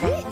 Hey.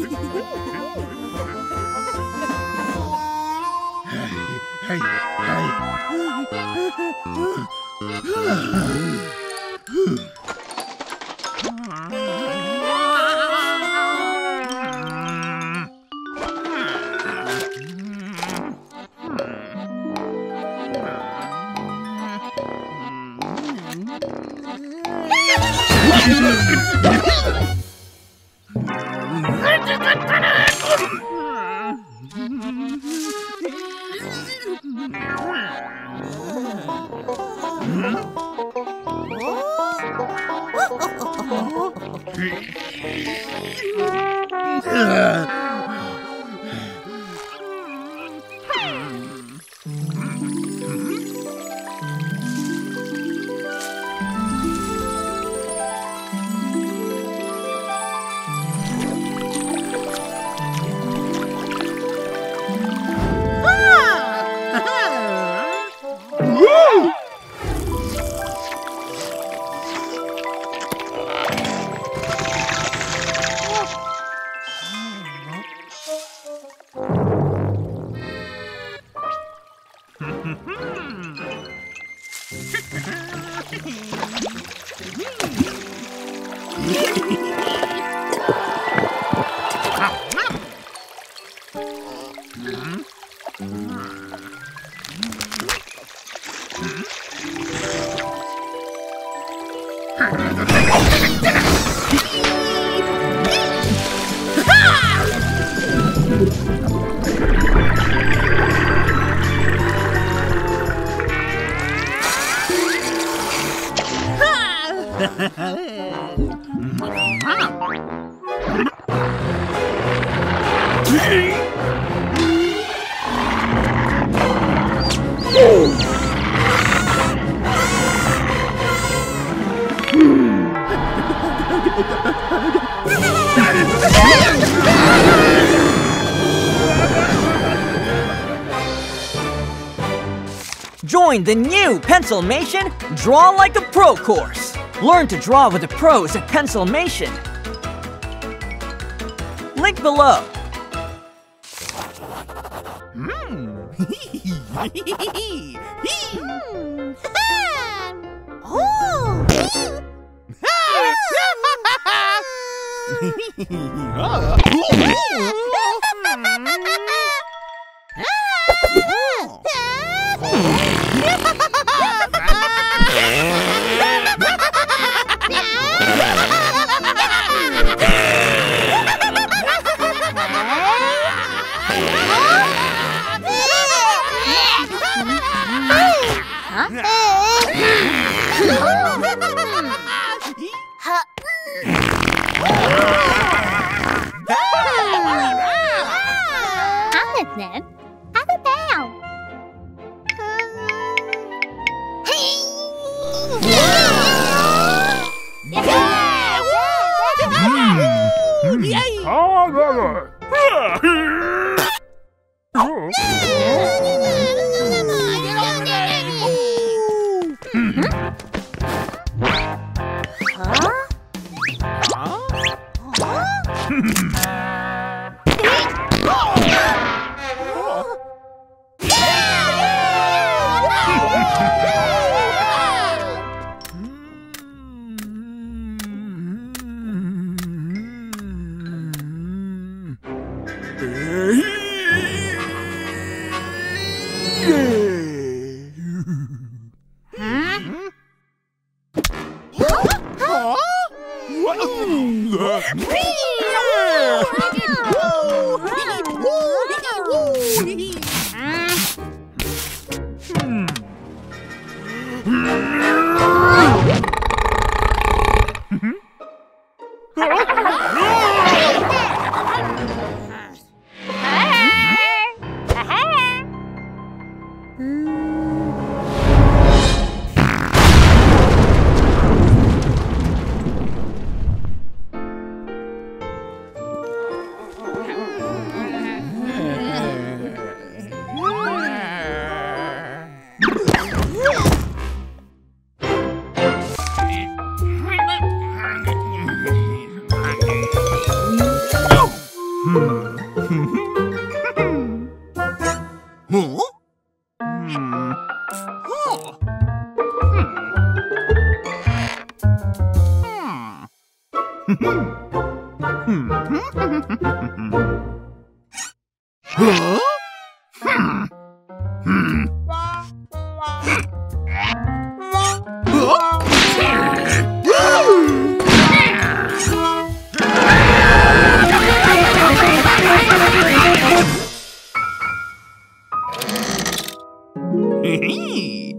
Join the new Pencilmation Draw Like a Pro course. Learn to draw with the pros at Pencilmation. Link below. Oh! then have a bell. Hmm. Hmm. Hmm. Yeah! You're right. Hee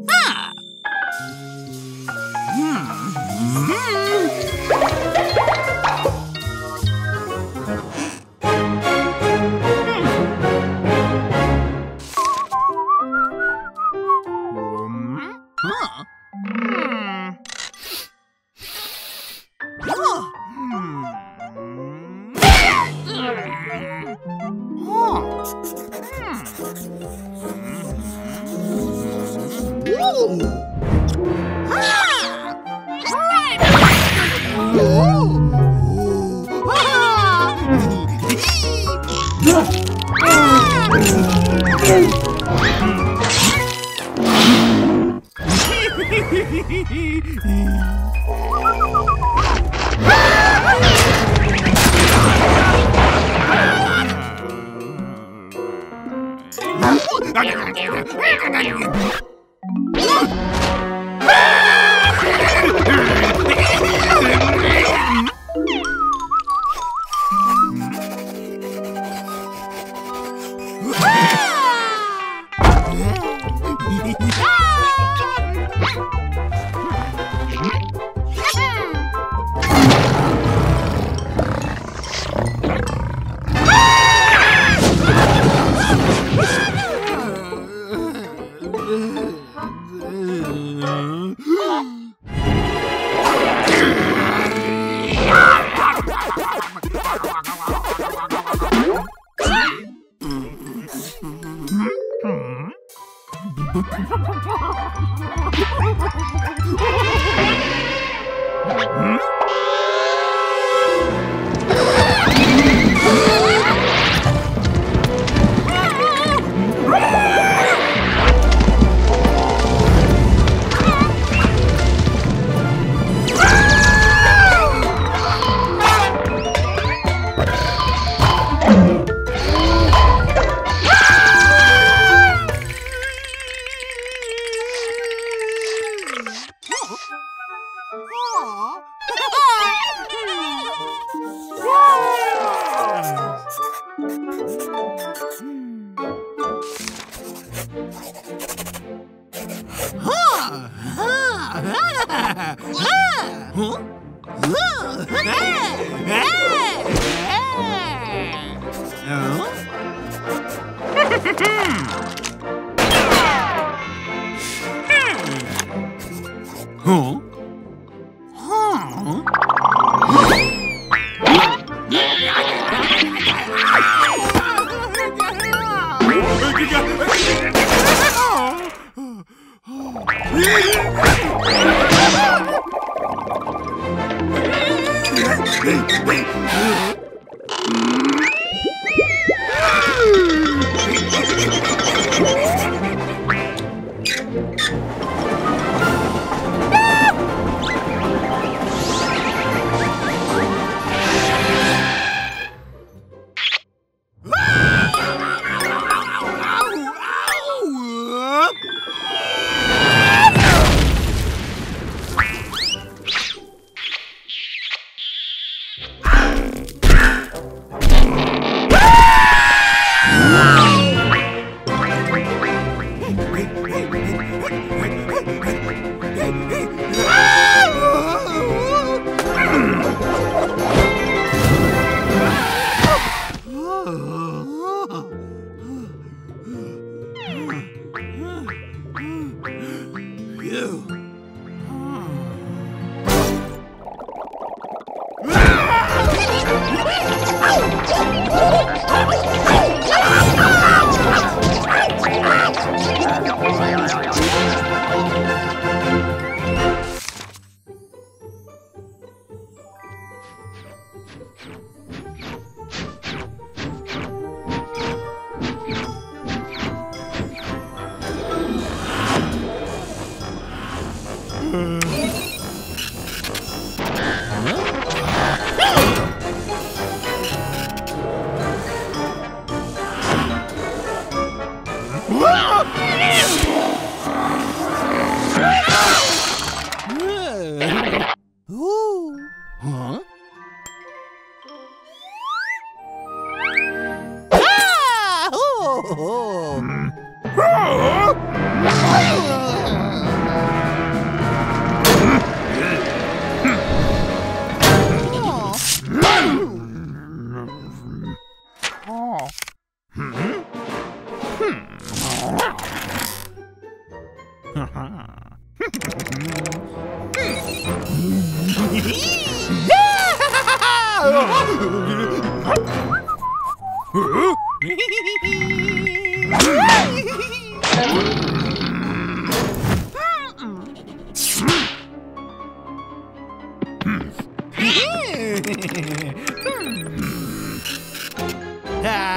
ah!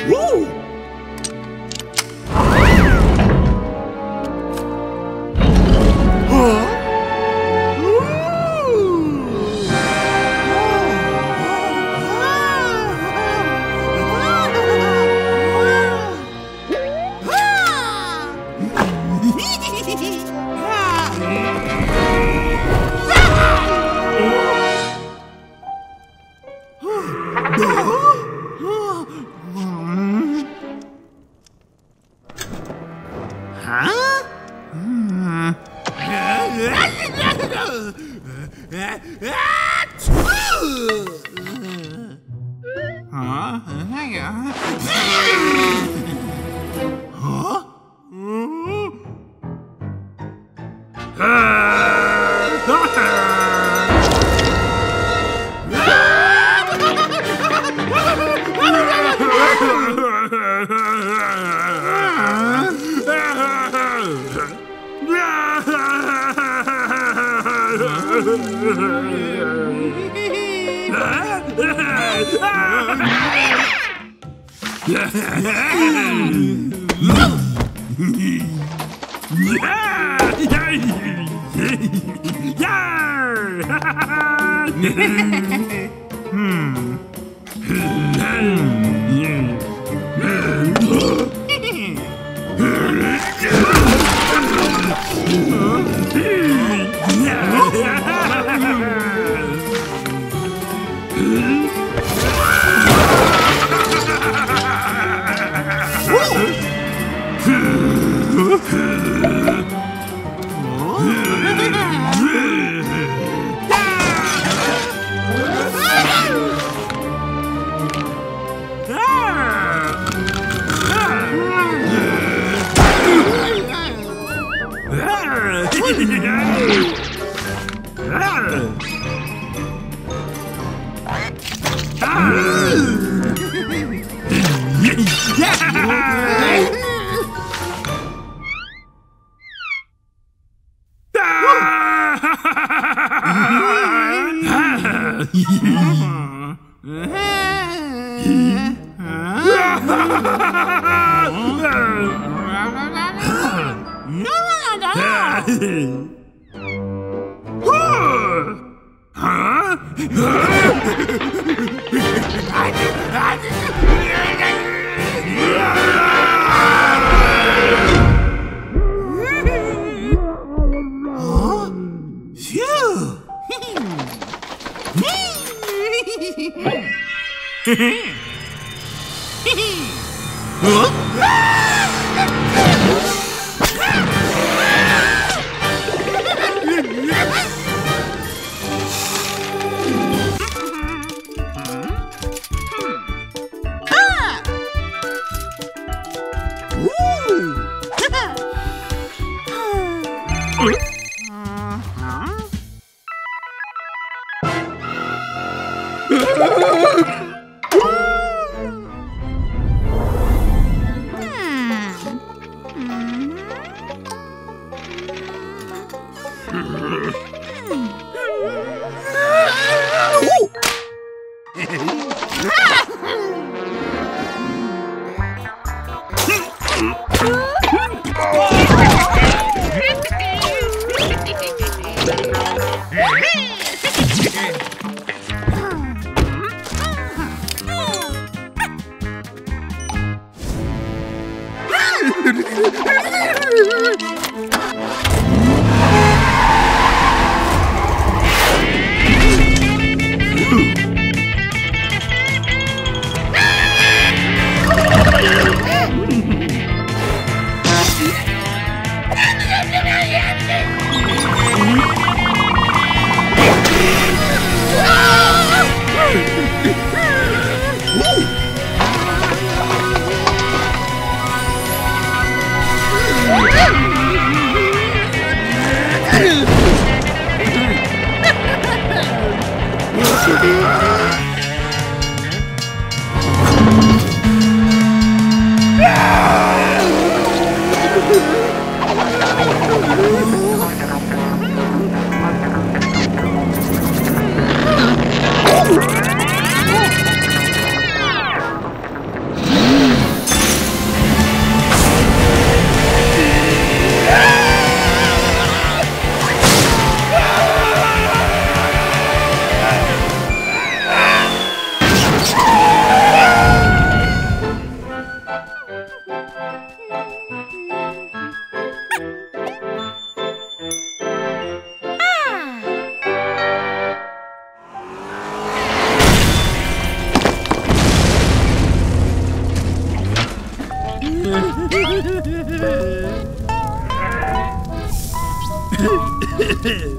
Woo! Yeah! Ah! hmm.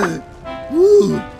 うう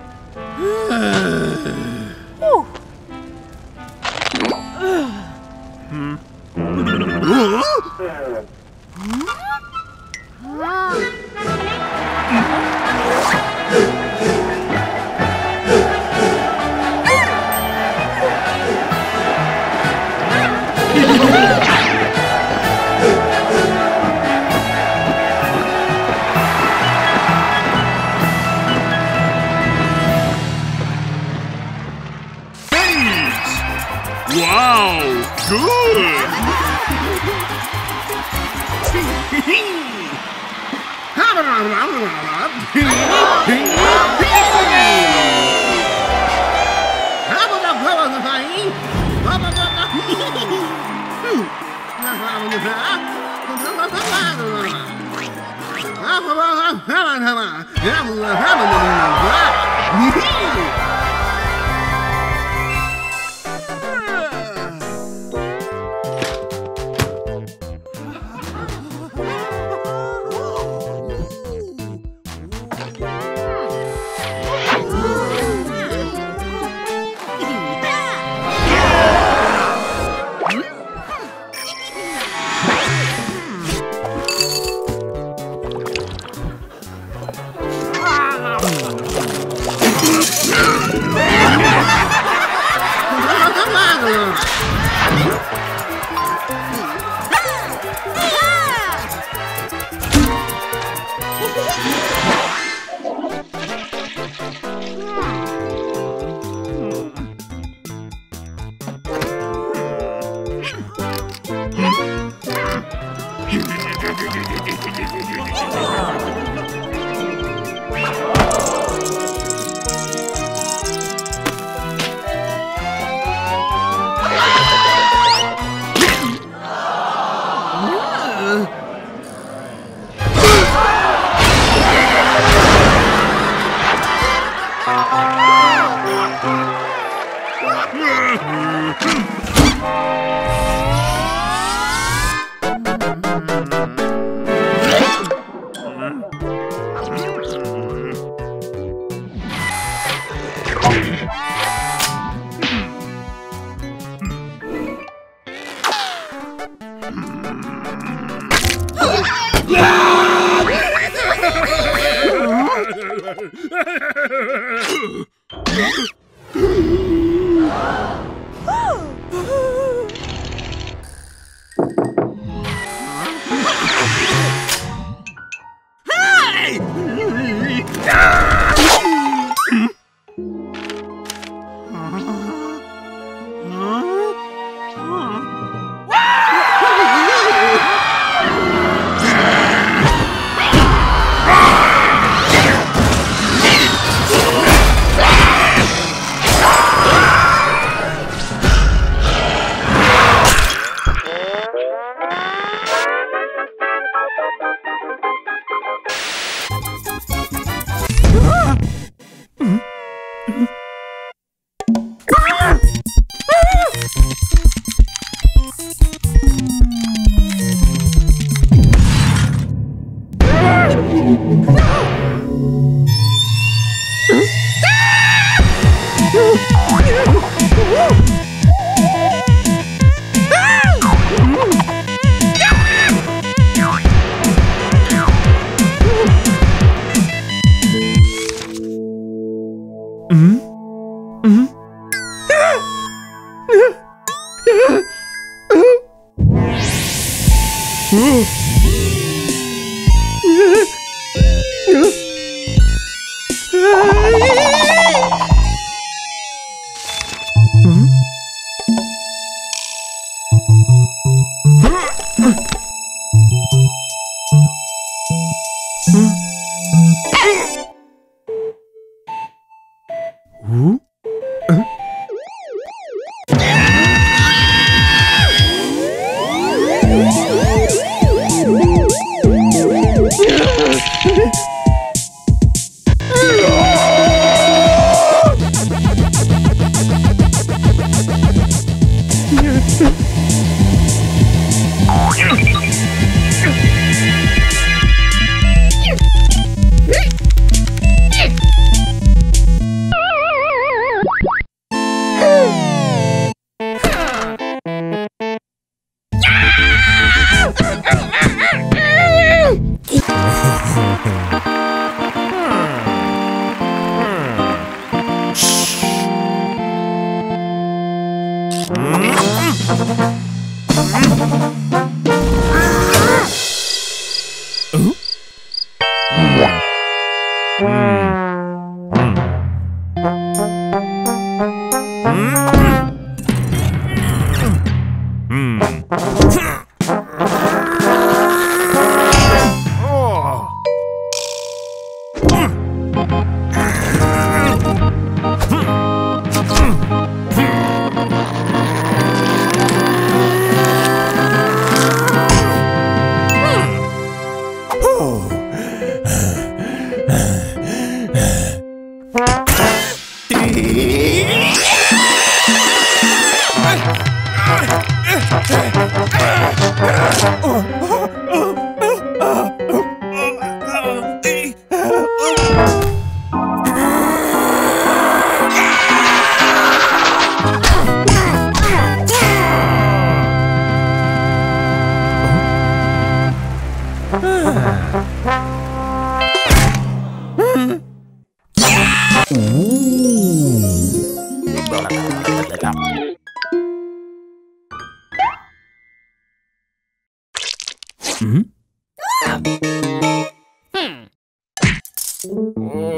Huh? 음.